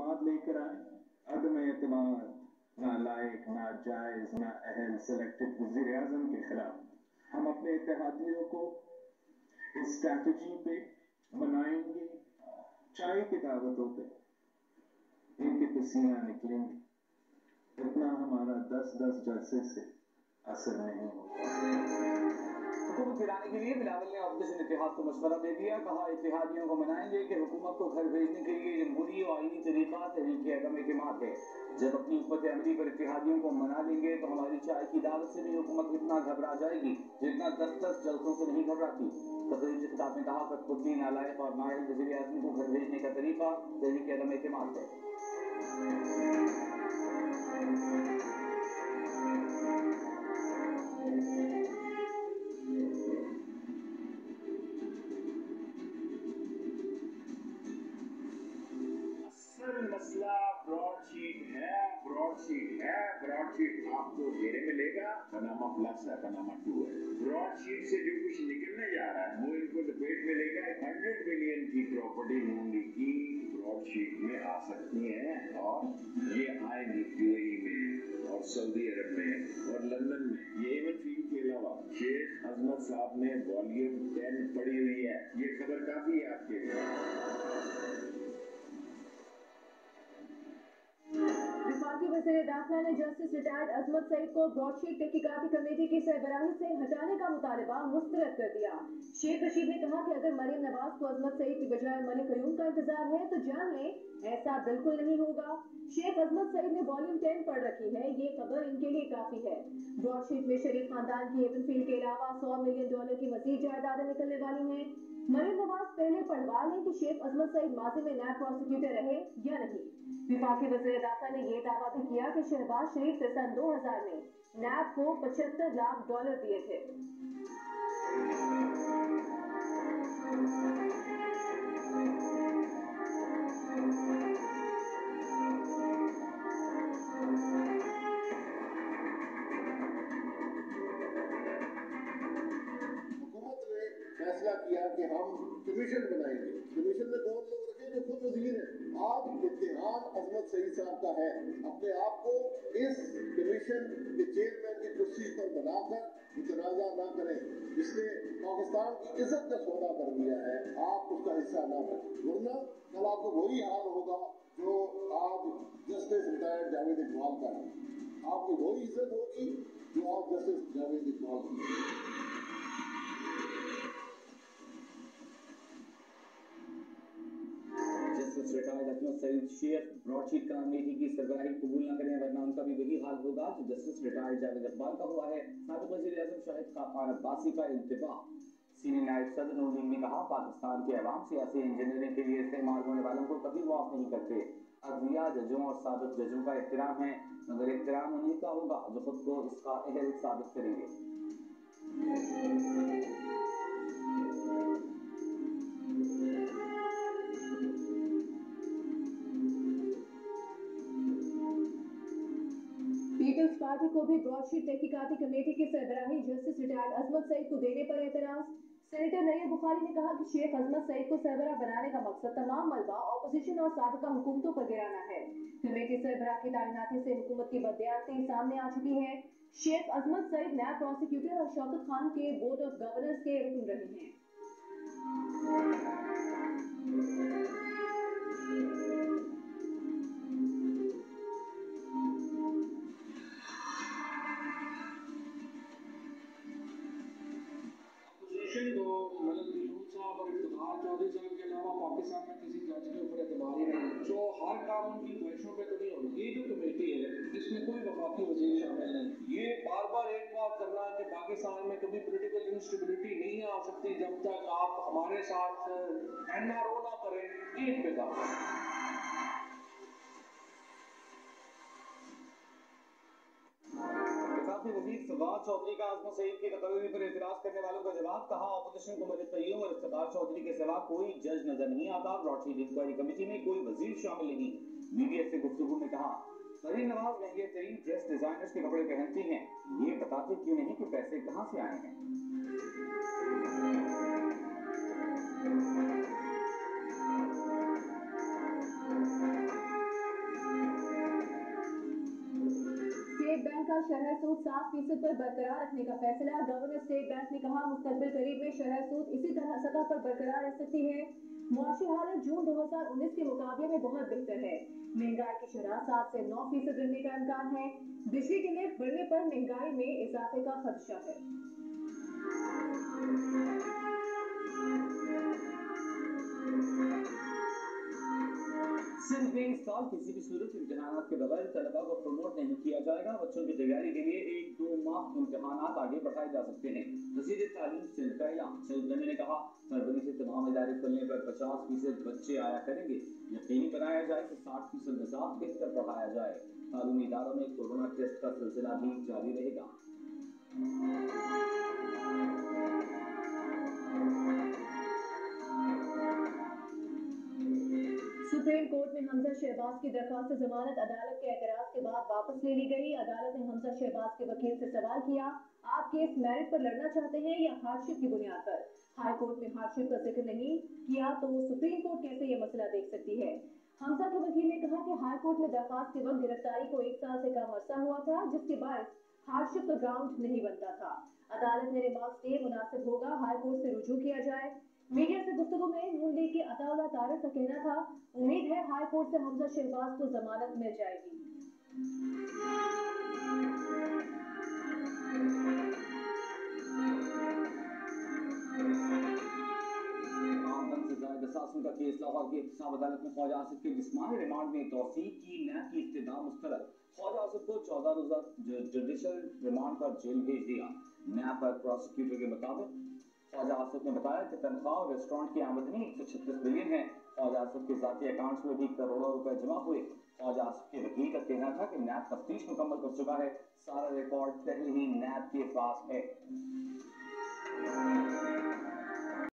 अहकाम लेकर आए। अदम एतमाद नालायक नाजायज ना जायज़, ना अहल सेलेक्टेड वज़ीर आज़म के खिलाफ। हम अपने इतिहादियों को इस स्ट्रैटेजी पे मनाएँगे चाय की दावतों पे। इनके पसीना निकलेंगे। इतना हमारा दस दस जलसे से असर नहीं होगा। हुकूमत गिराने के लिए बिलावल ने अपोजिशन इतिहाद को मशवरा दे दिया। कहा इतिहादियों को मनाएँगे कि हुकूमत को घर भेजने के लिए जमहूरी और आईनी तरीका तहरीक अदम एतमाद है। जब अपनी हुकूमत अमली पर इतिहादियों को मना लेंगे तो हमारी चाय की दावत से भी हुकूमत इतना घबरा जाएगी जितना दस दस जलसों से नहीं घबराती। तकरीर के खिताब में कहा कठपुतली नालायक और नायल वजी अजम को घर भेजने का तरीका तहरीक अदम एतमाद है। पनामा प्लस है पनामा टू है ब्रॉडशीट से जो कुछ निकलने जा रहा है वो इनको डिबेट में लेगा हंड्रेड मिलियन की प्रॉपर्टी मूंडी की ब्रॉडशीट में आ सकती है और ये आएगी यूएई में और सऊदी अरब में और लंदन में ये इवन फील के अलावा शेख अजमत साहब ने वॉल्यूम टेन पड़ी हुई है ये खबर काफ़ी है आपके लिए विफाकी वज़ीर दाखिला ने जस्टिस रिटायर्ड अजमत सईद को ब्रॉडशीट तहकीकाती कमेटी की सरबराही से हटाने का मुतालबा मुस्तरद कर दिया। शेख रशीद ने कहा कि अगर मरियम नवाज़ को अजमत सईद की बजाय मलिक कयूम का इंतज़ार है तो जान लें, ऐसा बिल्कुल नहीं होगा। शेख अजमत सईद ने वॉल्यूम टेन पढ़ रखी है, ये खबर इनके लिए काफ़ी है। ब्रॉडशीट में शरीफ खानदान की एवन फ़ील्ड के अलावा सौ मिलियन डॉलर की मजीद जायदादें निकलने वाली हैं। मरीम नवाज़ पहले पढ़वा लें कि शेख अजमत सईद माजी में नैब प्रोसिक्यूटर रहे या नहीं। विफाकी वज़ीर दाखिला ने यह दावा भी किया कि शहबाज शरीफ से सन 2000 में नैब को 75 लाख डॉलर दिए थे। आज इम्तिहान अजमत सईद साहब का है। अपने आप को इस कमीशन के चेयरमैन की कुर्सी पर बनाकर इतराजा ना करें। जिसने पाकिस्तान की इज़्ज़त का सौदा कर दिया है। आप उसका हिस्सा ना बने। वरना कल आपको वही हाल होगा जो आज जस्टिस रिटायर्ड जावेद इकबाल का है। आपकी वही इज़्ज़त होगी जो आप जस्टिस जावेद इकबाल की अहमद सईद शेख ब्रॉडशीट कमेटी की सरबराही कबूल न करें, वरना उनका भी वही हाल होगा जो जस्टिस रिटायर्ड जावेद इकबाल का हुआ है। सबक वज़ीर अजम शाहिद खान अब्बासी का इंतबा सीनियर नायब सदर नूर ने कहा, पाकिस्तान के अवाम सियासी इंजीनियरिंग के लिए इस्तेमाल होने वालों को कभी माफ़ नहीं करते। अदलिया जजों और सबक जजों का एहतराम है, मगर एहतराम उन्हीं का होगा जो खुद को इसका अहल साबित करेंगे। पीपल्स को भी ब्रॉडशीट तहकीकाती कमेटी की सरबराही जस्टिस रिटायर्ड अजमत सईद को देने पर एतराज़। सेनेटर नईर बुखारी ने कहा कि शेख अजमत सईद को सरबरा बनाने का मकसद तमाम मलबा ऑपोजिशन और सबका हुकूमतों पर गिराना है। कमेटी सरबरा की तैनाती से हुकूमत की बदयानती सामने आ चुकी है। शेख अजमत सईद नया प्रोसिक्यूटर और शौकत खान के बोर्ड ऑफ़ गवर्नर्स के रुकन रहे हैं। बात करना कि पाकिस्तान में कभी पोलिटिकल इंस्टेबिलिटी नहीं आ सकती जब तक आप हमारे साथ एनआरओ ना करें, एक वज़ीर फवाद चौधरी का आज़म सईद की तकरीरी पर एतराज़ करने वालों का जवाब, कहा, ऑपोजिशन को मलिक कयूम और इफ्तार चौधरी के सिवा कोई जज नज़र नहीं आता। कमेटी में कोई वज़ीर शामिल नहीं। मीडिया से गुफ्तगू में कहा मरीन नवाब महँगे तरीन ड्रेस डिजाइनर्स के कपड़े पहनती हैं, ये बताते क्यों नहीं कि पैसे कहाँ से आए हैं? शहर बैंक सूद सात फ़ीसद आरोप बरकरार रखने का फैसला। गवर्नर स्टेट बैंक ने कहा मुस्तबिल करीब में शहर सूद इसी तरह सतह पर बरकरार रह सकती है। मुआशी हालत जून 2019 के मुकाबले में बहुत बेहतर है। महँगाई की शरह सात से नौ फ़ीसद रहने का इम्कान है। बिजली के लिए बढ़ने पर महँगाई में इजाफे का खदशा है। सिंध में इस साल किसी भी सूरत इम्तहान के बगैर तलबा को प्रमोट नहीं किया जाएगा। बच्चों की तैयारी के लिए एक माह इम्तहान आगे बढ़ाए जा सकते हैं। वज़ीर तालीम सिंध का ऐलान ने कहा फरवरी से तमाम इदारे खुलने पर पचास फ़ीसद बच्चे आया करेंगे। यकीनी बनाया जाए कि साठ फ़ीसद निज़ाम बेहतर बढ़ाया जाए। तालीमी इदारों में कोरोना टेस्ट का सिलसिला भी जारी रहेगा। हमजा शहबाज की दरखास्त जमानत अदालत के एतराज़ के बाद वापस ले ली गई। अदालत ने हमजा शहबाज के वकील से सवाल किया, आप केस मेरिट पर लड़ना चाहते हैं या हार्डशिप की बुनियाद पर? हाई कोर्ट में हार्डशिप का ज़िक्र नहीं किया तो सुप्रीम कोर्ट कैसे ये मसला देख सकती है? हमजा के वकील ने कहा कि हाई कोर्ट में दरखास्त के वक्त गिरफ्तारी को एक साल से कम अरसा हुआ था, जिसके बाद हार्डशिप का ग्राउंड नहीं बनता था। अदालत ने रिमार्क स्टे मुनासिब होगा, हाई कोर्ट से रुजू किया जाए। मीडिया से गुफ्तगू में नून लीग के अताउल्ला तारक का कहना था। उम्मीद है हाई कोर्ट से हमजा शहबाज को जमानत मिल जाएगी। का केस, लाहौर की अदालत में आसिफ के जिस्मानी रिमांड में तोसीक की की मुस्तरद। आसिफ को चौदह रोजा जुडिशल रिमांड पर जेल भेज दिया। नैब पर प्रोसिक्यूटर के मुताबिक ख्वाजा आसिफ ने बताया कि तनख्वाह रेस्टोरेंट की आमदनी एक सौ छत्तीस बिलियन है। ख्वाजा आसफ के जाती अकाउंट्स में भी करोड़ों रुपए जमा हुए। ख्वाजा आसिफ के वकील का कहना था कि नैब तफ्तीश मुकम्मल कर चुका है। सारा रिकॉर्ड पहले ही नैब के पास है।